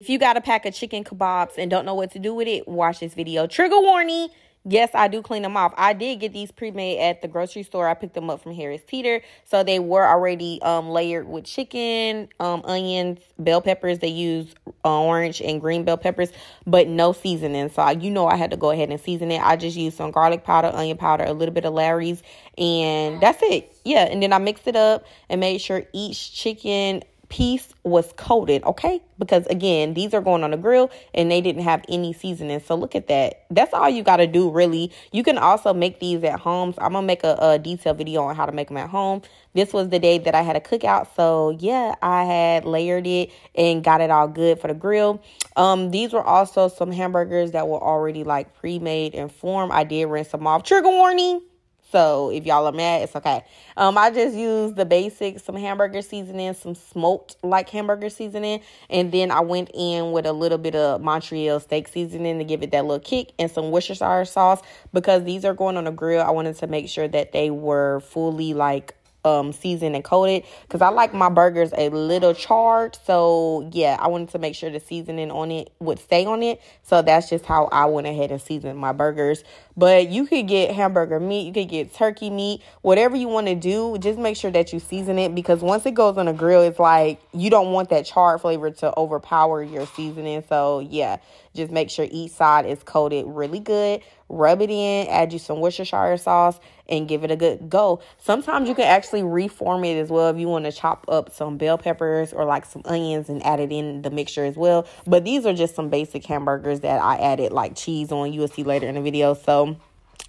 If you got a pack of chicken kebabs and don't know what to do with it, watch this video. Trigger warning. Yes, I do clean them off. I did get these pre-made at the grocery store. I picked them up from Harris Teeter. So they were already um, layered with chicken, um, onions, bell peppers. They use orange and green bell peppers, but no seasoning. So I, you know I had to go ahead and season it. I just used some garlic powder, onion powder, a little bit of Lawry's, and that's it. Yeah, and then I mixed it up and made sure each chicken piece was coated, okay? Because again, these are going on the grill and they didn't have any seasoning. So look at that. That's all you got to do, really. You can also make these at home. So I'm going to make a, a detailed video on how to make them at home. This was the day that I had a cookout. So yeah, I had layered it and got it all good for the grill. Um, These were also some hamburgers that were already like pre-made and formed. I did rinse them off. Trigger warning. So if y'all are mad, it's okay. Um, I just used the basics, some hamburger seasoning, some smoked like hamburger seasoning, and then I went in with a little bit of Montreal steak seasoning to give it that little kick, and some Worcestershire sauce because these are going on a grill. I wanted to make sure that they were fully like um seasoned and coated because I like my burgers a little charred. So yeah, I wanted to make sure the seasoning on it would stay on it. So that's just how I went ahead and seasoned my burgers. But you could get hamburger meat, you could get turkey meat, whatever you want to do. Just make sure that you season it because once it goes on a grill, it's like you don't want that charred flavor to overpower your seasoning. So yeah, just make sure each side is coated really good. Rub it in, add you some Worcestershire sauce, and give it a good go. Sometimes you can actually reform it as well if you want to chop up some bell peppers or like some onions and add it in the mixture as well. But these are just some basic hamburgers that I added like cheese on. You will see later in the video. So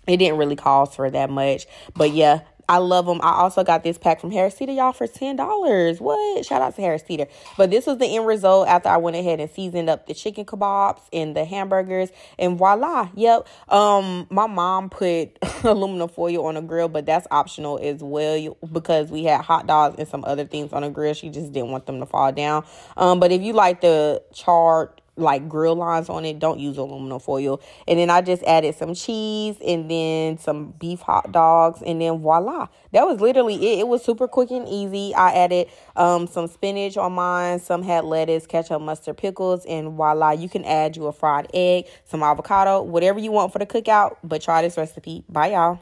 it didn't really cost for that much. But yeah, I love them. I also got this pack from Harris Teeter, y'all, for $10. What? Shout out to Harris Teeter. But this was the end result after I went ahead and seasoned up the chicken kebabs and the hamburgers. And voila. Yep. Um, My mom put aluminum foil on a grill, but that's optional as well because we had hot dogs and some other things on a grill. She just didn't want them to fall down. Um, But if you like the charred like grill lines on it, don't use aluminum foil. And then I just added some cheese and then some beef hot dogs and then voila. That was literally it. It was super quick and easy. I added um, some spinach on mine. Some had lettuce, ketchup, mustard, pickles, and voila. You can add you a fried egg, some avocado, whatever you want for the cookout. But try this recipe. Bye, y'all.